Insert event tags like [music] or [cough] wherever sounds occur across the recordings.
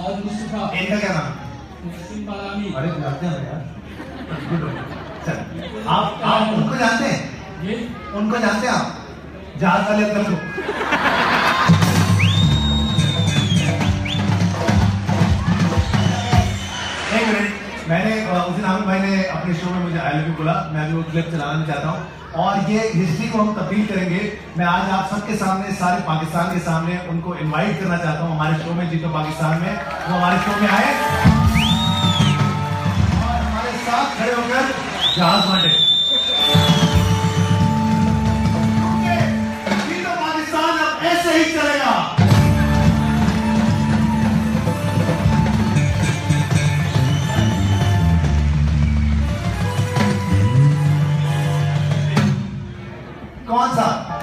मोहम्मद मुस्तफ़ा इनका क्या नाम? नसीम बालामी अरे, जानते हैं यार। आप आप उनको जानते हैं? ये उनको जानते हैं आप? जहाज़ वाले अंकल को मैंने उस दिन भाई ने अपने शो में मुझे आई लव यू बोला। मैं भी वो क्लिप चलाना चाहता हूँ। और ये हिस्ट्री को हम तब्दील करेंगे। मैं आज आप सबके सामने, सारे पाकिस्तान के सामने उनको इनवाइट करना चाहता हूँ। हमारे शो में जीतो पाकिस्तान में। वो हमारे शो में आए, और हमारे साथ खड़े होकर जहाज़ बांटे।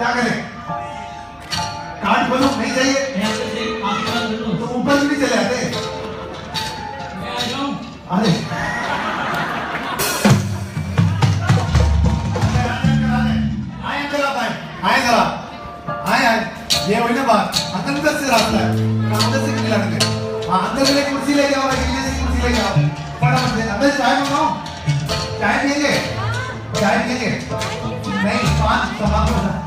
क्या करें। कार्ड खोलो नहीं चाहिए। से तो ऊपर भी चले आते अरे। ये वही ना बात। उधर से रास्ता है। उधर से मिला के हाँ के लिए कुर्सी लेके आओ भाई के लिए कुर्सी लेके आओ। फटाफट से अंकल चाय मंगाओ। चाय पिएँगे चाय पिएँगे नहीं, पाँच समाप्त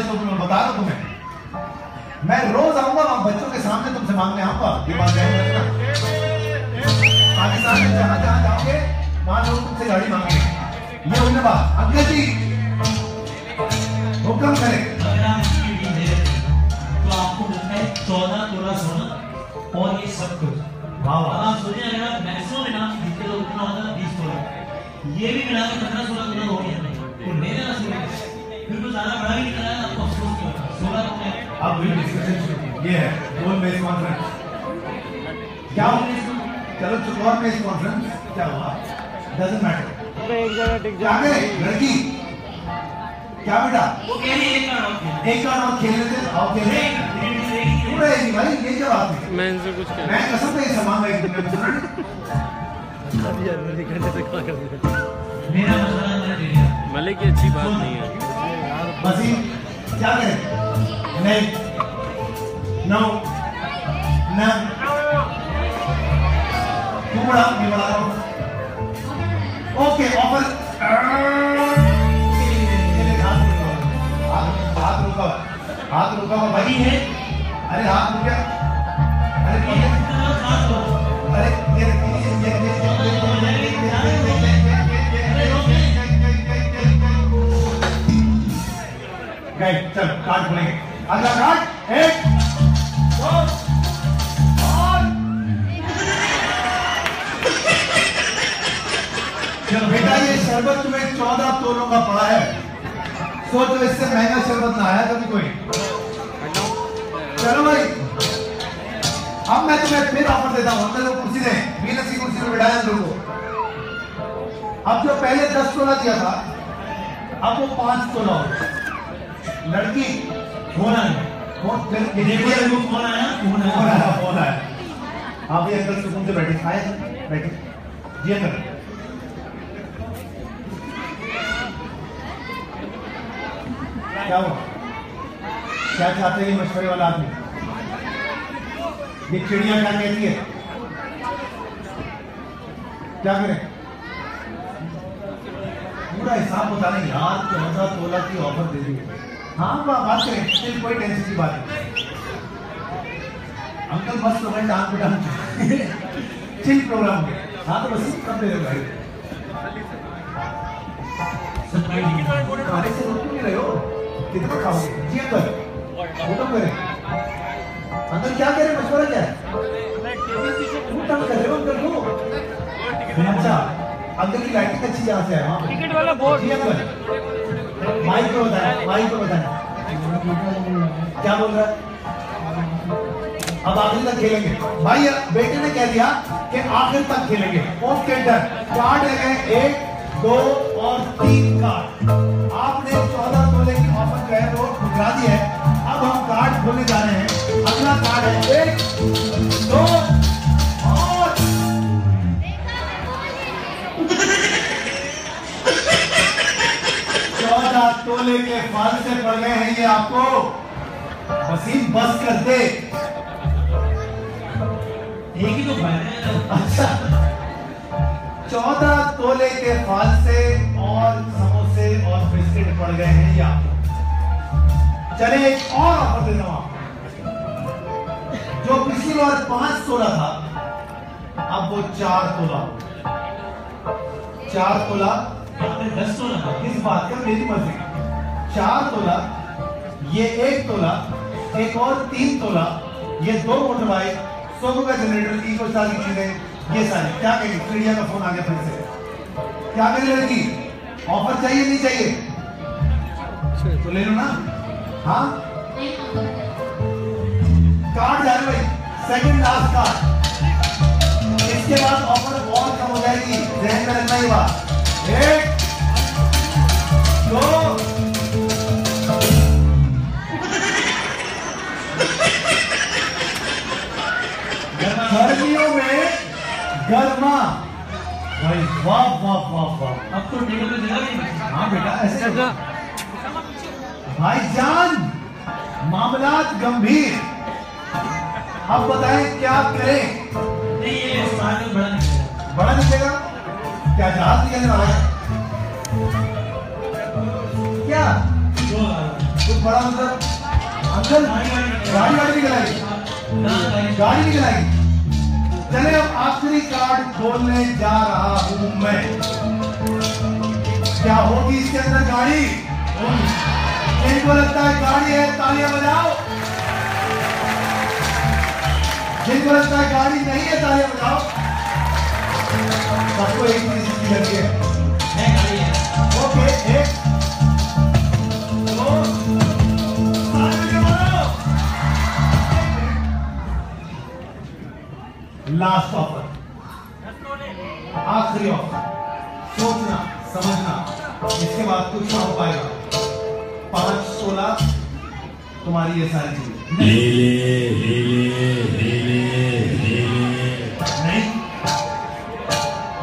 आऊँगा तुम्हारे शो में बता रहा तुम्हें। मैं रोज आऊँगा, वहाँ बच्चों के सामने तुमसे मांगने आऊँगा। ये बात ध्यान रखना पाकिस्तान में जहाँ जहाँ जाओगे, वहाँ लोग तुमसे गाड़ी मांगेंगे। ये ना बात। अंकल जी, हुक्म करें। तो आपको मिलता है चौदह तोला सोना और ये सब कुछ वाह आप सोचें, अगर मैक्सिमम इनाम जीतते तो कितना होता बीस तोला ये भी मिला के पंद्रह ये है गोल बेस कॉन्फ्रेंस क्या हुआ चलो चुकौर बेस कॉन्फ्रेंस क्या हुआ डजंट मैटर अरे एक जगह टिक क्या करे लड़की। क्या बेटा? वो कह रही एक कार्ड और एक कार्ड और खेलने दे आओ खेल खेलने क्यों रहेगी भाई ये क्या बात है? मैं इनसे कुछ कह मैं कसम से ये सामान भाई तुमने मुझसे मेरा मसला मैंने दे दिया। मलिक की अच्छी बात नहीं है। वसीम क्या करें नहीं। नो तू हूँ ओके ऑफ़र हाथ रुका है। हाथ रुका है अरे हाथ रुक गया अरे। अरे ये ये ये ये गए चल कार्ड खोलेंगे अगला कार्ड एक चौदह तोलों का पड़ा है। सोचो इससे महँगा शरबत ना आया कभी कोई। चलो भाई। अब मैं तुम्हें फिर ऑफ़र देता हूँ। अंदर लोग कुर्सी दें। वीनस की कुर्सी पे बिठाया अंदर को अब जो पहले दस तोला दिया था अब वो पाँच तोला हो लड़की फ़ोन आया फ़ोन लोग आया? फ़ोन आया? फ़ोन आया? आप ये अंकल सुकून से बैठे? आए बैठे। जी अंकल क्या हुआ? क्या चाहते हैं मशवरे वाला आदमी? ये चिड़िया क्या कहती है? क्या करें? पूरा हिसाब बता रहे यार, चौदह तोला की ऑफ़र दे दी। हाँ बात करें स्टिल कोई टेंशन की बात नहीं। अंकल मस्त हो गए टांग पे चिल प्रोग्राम हाँ। तो बस कब दे हो भाई। कितना खाओगे जी अंकल हुक्म करें अंकल क्या कह रहे मशवरा क्या हुक्म कर। रहे अंकल को अच्छा अंकल की लाइटिंग अच्छी जहाँ से है वहाँ टिकट वाला बोर्ड जी अंकल माइक को बताया माइक को बताया क्या बोल रहा है अब आखिर तक खेलेंगे भाई बेटे ने कह दिया कि आखिर तक खेलेंगे ओके डन कार्ड है एक दो और तीन कार्ड आपने चौदह तोले की ऑफ़र जो है वो ठुकरा दी है। अब हम कार्ड खोलने जा रहे हैं। अगला कार्ड है। एक दो और। चौदह तोले के फल से पड़ गए हैं ये आपको। वसीम बस कर दे। एक ही तो है। अच्छा। चौदह के फल से और समोसे और बिस्किट पड़ गए हैं ये आपको चले एक और ऑफ़र देता हूँ आपको। जो पिछली बार पाँच तोला था, अब वो चार तोला। चार तोला दस तो ना किस बात का? मेरी मर्ज़ी। चार तोला, ये एक तोला, एक और तीन तोला, ये दो मोटर बाइक, सौ का जनरेटर इको सारी चीज़ें, ये सारी। क्या कहेंगे? चिड़िया का फ़ोन आ गया फिर से। क्या करें लड़की ऑफ़र चाहिए नहीं चाहिए? तो ले लो ना। हाँ? कार्ड जा रहे भाई सेकंड लास्ट कार्ड इसके बाद ऑफ़र और कम हो जाएगी। जहन में रखना ही बात। एक दो गर्मियों में गर्मा। भाई वाह वाह वाह वाह। अब तो टेबल पे जगह नहीं हाँ बेटा ऐसे भाईजान मामला गंभीर। अब बताएँ क्या करें? नहीं ये बड़ा नहीं बड़ा निकलेगा? क्या जहाज़ निकलने वाला है? क्या? कुछ बड़ा मतलब अंकल गाड़ी वाड़ी निकल आएगी गाड़ी। निकल आएगी चले अब आखिरी कार्ड खोलने जा रहा हूँ मैं। क्या होगी इसके अंदर गाड़ी? जिनको लगता है गाड़ी है तालियाँ बजाओ। जिनको लगता है गाड़ी नहीं है तालियाँ बजाओ। सबको एक चीज़ लगी है। ओके एक। लास्ट ऑफ़र आखिरी ऑफ़र सोचना समझना इसके बाद कुछ ना हो पाएगा। पाँच सोलह तुम्हारी ये सारी चीज़ें। नहीं।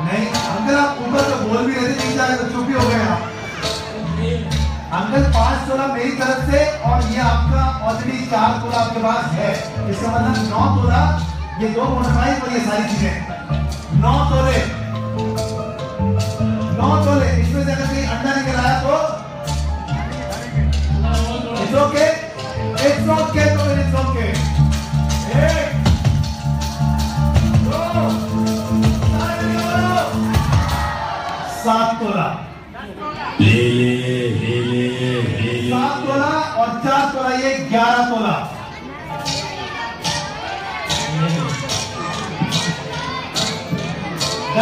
नहीं। अंकल आप ऊपर तो बोल भी रहे थे तीन चार तो चुप ही हो गए आप। अंकल पाँच तोला मेरी तरफ़ से और ये आपका ऑलरेडी चार तोला आपके पास है। इसका मतलब नौ तोला ये दो मोटरसाइकिल और ये सारी चीज़ें। नौ तोले। नौ तोले। इसमें से अगर कहीं अंडा निकल आया तो? इट्स ओके इट्स ओके तो इट्स ओके एक दो ताली। बजाओ। सात तोला सात तोला और चार तोला ये ग्यारह तोला।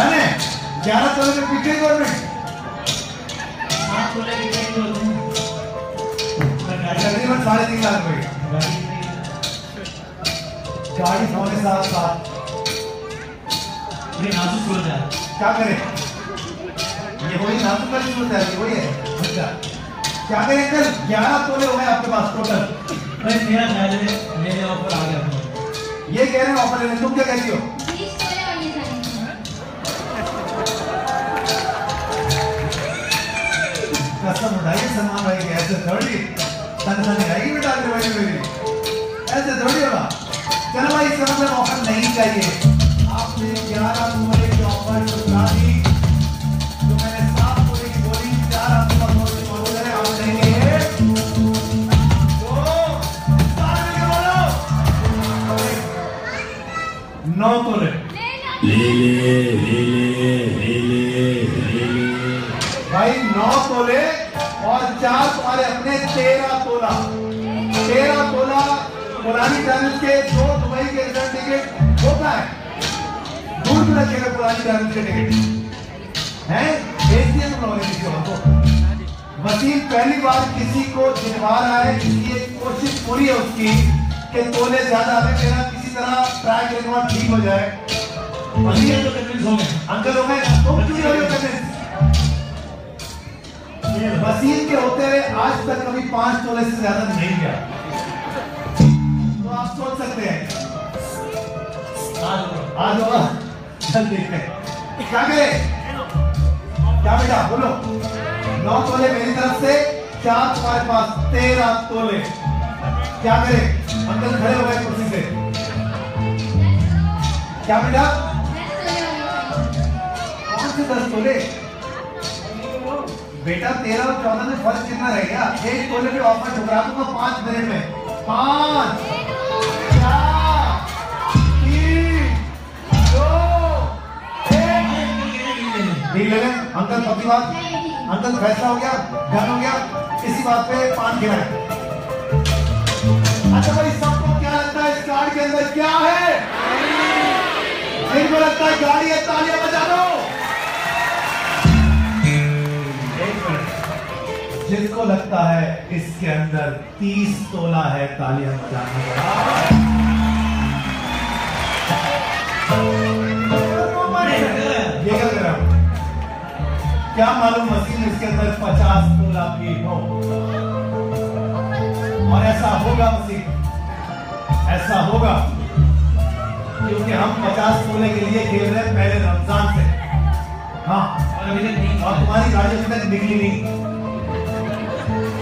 है ग्यारह तोले में पीछे गवर्नमेंट की तकरीबन साढ़े तीन लाख रुपए गाड़ी नाजुक हो। जाए क्या करें? ये वही नाजुक सूरत है ये वही है। अच्छा। क्या करें अंकल? ग्यारह तोले हो गए आपके पास टोटल। मेरा मेरे ऑफ़र आ गया। ये कह रहे हैं ऑफ़र लेने। तुम क्या कहती हो? कसम उठाइए सलमान भाई के ऐसे थोड़ी। तनख्वाह आएगी बेटा आपके भाई मेरी ऐसे थोड़ी होगा। चलो भाई इसका मतलब ऑफ़र नहीं चाहिए। आपने ग्यारह तोले की ऑफ़र चुका दी। जो मैंने सात तोले की बोली चार आपके पास और मौजूद है आप लेंगे एक, दो चार मिलके बोलो। नौ तोले। भाई नौ तोले। और चार तुम्हारे अपने तेरह तोला तेरह तोला पुरानी ट्रैवल्स के दो दुबई के रिटर्न टिकट होता है। दूर भी पुरानी ट्रैवल्स के टिकट हैं? भेज दिए तुम लोगों ने किसी और को। वसीम, पहली बार किसी को जितवा रहा है इसलिए कोशिश पूरी है उसकी कि तोले ज़्यादा हमें मेरा किसी तरह ट्राई करने के बाद ठीक हो जाए। मसीह तो कन्विंस हो गए अंकल हो गए तुम क्यों हो रहे मसीह के होते हुए आज तक कभी पाँच तोले से ज़्यादा नहीं गया। तो आप सोच सकते हैं। आज होगा। क्या करें? क्या बेटा? बोलो। नौ तोले मेरी तरफ़ से, चार तुम्हारे पास, तेरह तोले। क्या करें? अंकल खड़े हो गए कुर्सी से। क्या बेटा? कौन से दस तोले? बेटा तेरह और चौदह में फ़र्क कितना रह गया एक तोले पे ऑफ़र ठुकरा दूँगा पाँच मिनट में पाँच अंकल पक्की बात अंकल फैसला हो गया डन हो गया इसी बात पे पान खिलाए अच्छा भाई सबको क्या लगता है इस कार्ड के अंदर क्या है जिनको लगता है गाड़ी है तालियाँ बजा दो जिसको लगता है इसके अंदर तीस तोला है तालियाँ बजाने का क्या मालूम मशीन इसके अंदर पचास तोला भी हो? और ऐसा होगा मसीह ऐसा होगा? क्योंकि हम पचास तोले के लिए खेल रहे पहले रमज़ान से। हाँ। और तुम्हारी गाड़ी अभी तक निकली नहीं।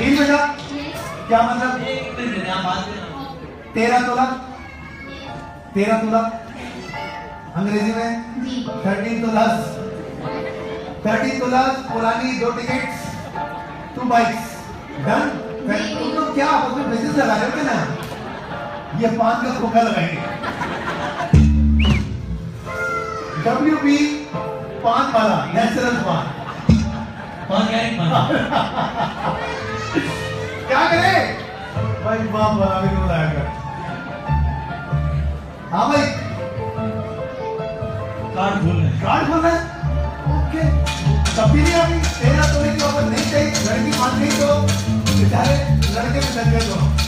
डील बेटा क्या मतलब? तेरह तोला? तेरह तोला? अंग्रेज़ी में? थर्टीन तोलास। थर्टीन तोलास पुरानी दो टिकट्स टू बाइक्स डन तुम लोग क्या आपस में बिज़नेस लगा रहे हो ना? ये पाँच का खोखा लगाएँगे। डब्ल्यू बी पान वाला नेचुरल पान। कौन [laughs] क्या करे? भाई बाप वाला भी नहीं लाया कर? हाँ भाई। कार्ड खोल रहे कार्ड खोल रहे ओके। कभी नहीं अभी तेरा तो नहीं क्यों नहीं चाहिए। लड़की मान गई तो। बेचारे लड़के में लग गए दोनों